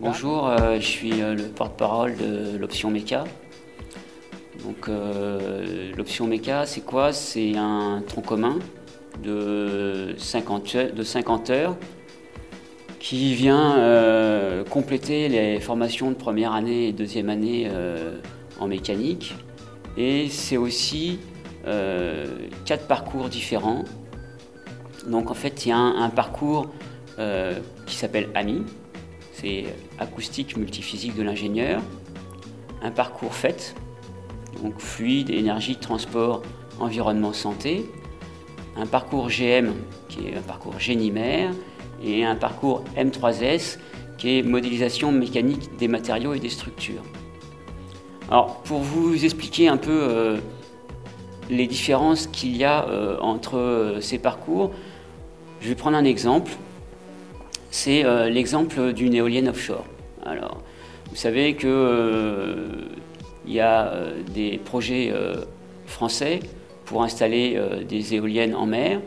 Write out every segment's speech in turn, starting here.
Bonjour, euh, je suis euh, le porte-parole de l'option MECA. Donc euh, l'option MECA, c'est quoi? C'est un tronc commun de 50, heures- de 50 heures qui vient euh, compléter les formations de première année et deuxième année en mécanique. Et c'est aussi quatre parcours différents. Donc en fait, il y a un parcours euh, qui s'appelle AMI, c'est acoustique multiphysique de l'ingénieur. Un parcours FET, donc fluide, énergie, transport, environnement, santé. Un parcours GM, qui est un parcours génie-mère. Et un parcours M3S, qui est modélisation mécanique des matériaux et des structures. Alors, pour vous expliquer un peu euh, les différences qu'il y a euh, entre ces parcours, je vais prendre un exemple. C'est euh, l'exemple d'une éolienne offshore. Alors, vous savez que euh, y a euh, des projets français pour installer des éoliennes en mer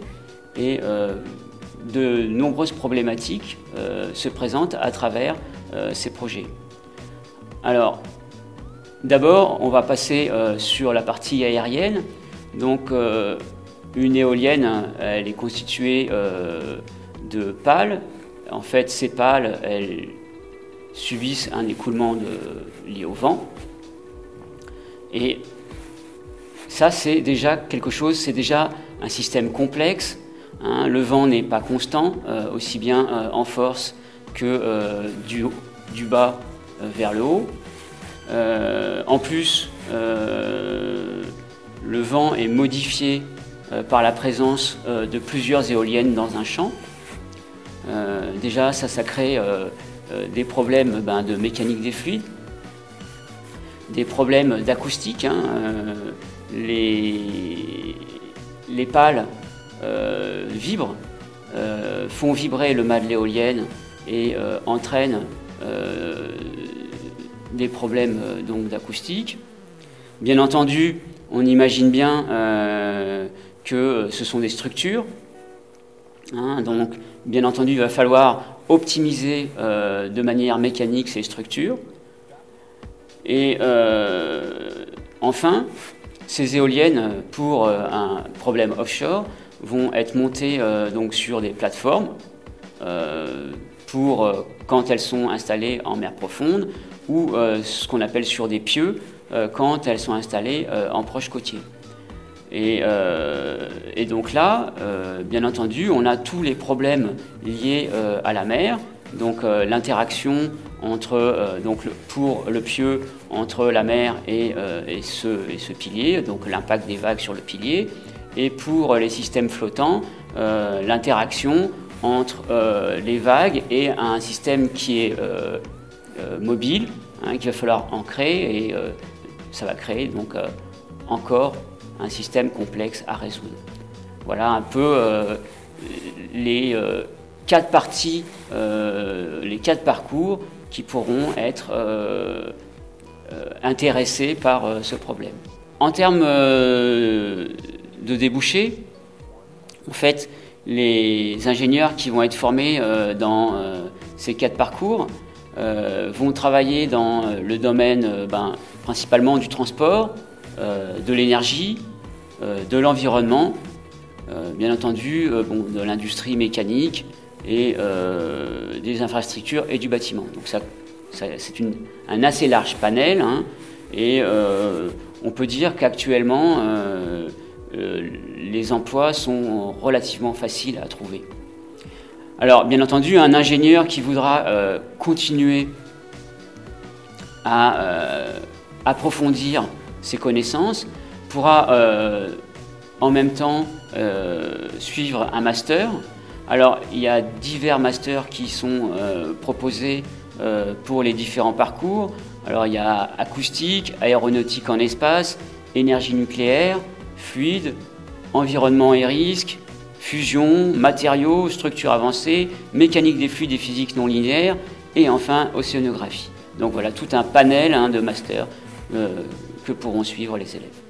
et de nombreuses problématiques se présentent à travers ces projets. Alors, d'abord, on va passer sur la partie aérienne. Donc, une éolienne, elle est constituée de pales. En fait, ces pales, elles subissent un écoulement lié au vent. Et ça, c'est déjà quelque chose, c'est déjà un système complexe. hein. Le vent n'est pas constant, euh, aussi bien euh, en force que euh, du, bas vers le haut. En plus, le vent est modifié par la présence de plusieurs éoliennes dans un champ. Euh, déjà, ça, ça crée euh, euh, des problèmes ben, de mécanique des fluides, des problèmes d'acoustique. hein, les, les pales vibrent, font vibrer le mât de l'éolienne et entraînent des problèmes donc d'acoustique. Bien entendu, on imagine bien que ce sont des structures. Hein, donc, bien entendu, il va falloir optimiser euh, de manière mécanique ces structures. Et euh, enfin, ces éoliennes, pour euh, un problème offshore, vont être montées donc sur des plateformes pour quand elles sont installées en mer profonde ou ce qu'on appelle sur des pieux quand elles sont installées en proche côtier. Et, euh, et donc là, euh, bien entendu, on a tous les problèmes liés euh, à la mer, donc l'interaction entre, donc pour le pieu entre la mer et, ce, pilier, donc l'impact des vagues sur le pilier, et pour les systèmes flottants, l'interaction entre les vagues et un système qui est mobile, hein, qu'il va falloir ancrer, et ça va créer donc encore un système complexe à résoudre. Voilà un peu euh, les euh, quatre parties, euh, les quatre parcours qui pourront être intéressés par ce problème. En termes de débouchés, en fait, les ingénieurs qui vont être formés dans ces quatre parcours vont travailler dans le domaine ben, principalement du transport, de l'énergie, euh, de l'environnement, euh, bien entendu euh, de l'industrie mécanique et euh, des infrastructures et du bâtiment. Donc c'est un assez large panel hein, et euh, on peut dire qu'actuellement euh, euh, les emplois sont relativement faciles à trouver. Alors bien entendu, un ingénieur qui voudra euh, continuer à euh, approfondir ses connaissances pourra euh, en même temps euh, suivre un master. Alors il y a divers masters qui sont euh, proposés pour les différents parcours. Alors il y a acoustique, aéronautique en espace, énergie nucléaire, fluide, environnement et risque, fusion, matériaux, structures avancées, mécanique des fluides et physique non linéaire, et enfin océanographie. Donc voilà tout un panel hein, de masters que pourront suivre les élèves.